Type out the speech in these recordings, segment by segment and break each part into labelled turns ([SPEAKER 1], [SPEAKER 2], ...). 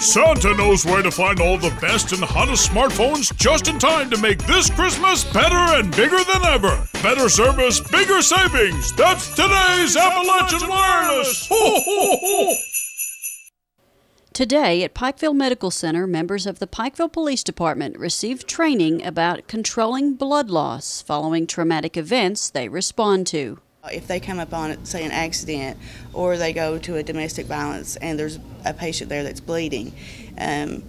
[SPEAKER 1] Santa knows where to find all the best and hottest smartphones just in time to make this Christmas better and bigger than ever. Better service, bigger savings. That's today's Appalachian Wireless. Ho, ho, ho.
[SPEAKER 2] Today at Pikeville Medical Center, members of the Pikeville Police Department received training about controlling blood loss following traumatic events they respond to.
[SPEAKER 3] If they come upon, say, an accident or they go to a domestic violence and there's a patient there that's bleeding, um,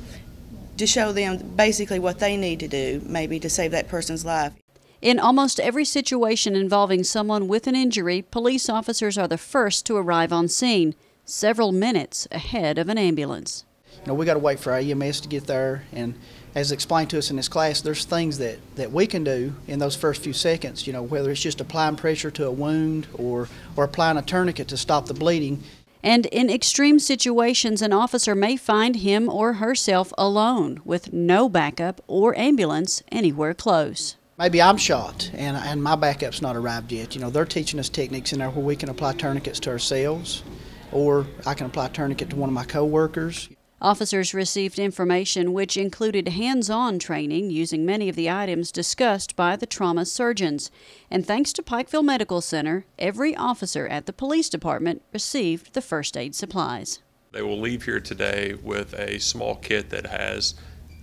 [SPEAKER 3] to show them basically what they need to do, maybe to save that person's life.
[SPEAKER 2] In almost every situation involving someone with an injury, police officers are the first to arrive on scene several minutes ahead of an ambulance.
[SPEAKER 4] You know, we got to wait for our EMS to get there, and as explained to us in this class, there's things that, that we can do in those first few seconds, you know, whether it's just applying pressure to a wound or, or applying a tourniquet to stop the bleeding.
[SPEAKER 2] And in extreme situations, an officer may find him or herself alone with no backup or ambulance anywhere close.
[SPEAKER 4] Maybe I'm shot and, and my backup's not arrived yet. You know, they're teaching us techniques in there where we can apply tourniquets to ourselves or I can apply tourniquet to one of my coworkers.
[SPEAKER 2] Officers received information which included hands on training using many of the items discussed by the trauma surgeons. And thanks to Pikeville Medical Center, every officer at the police department received the first aid supplies.
[SPEAKER 5] They will leave here today with a small kit that has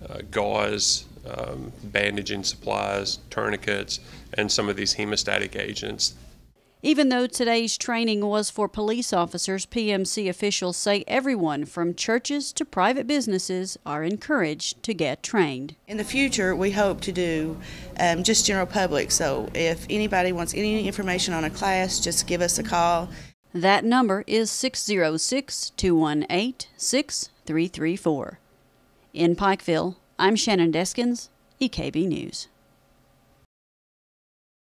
[SPEAKER 5] uh, gauze, um, bandaging supplies, tourniquets, and some of these hemostatic agents
[SPEAKER 2] even though today's training was for police officers, PMC officials say everyone from churches to private businesses are encouraged to get trained.
[SPEAKER 3] In the future, we hope to do um, just general public. So if anybody wants any information on a class, just give us a call.
[SPEAKER 2] That number is 606 218 6334. In Pikeville, I'm Shannon Deskins, EKB News.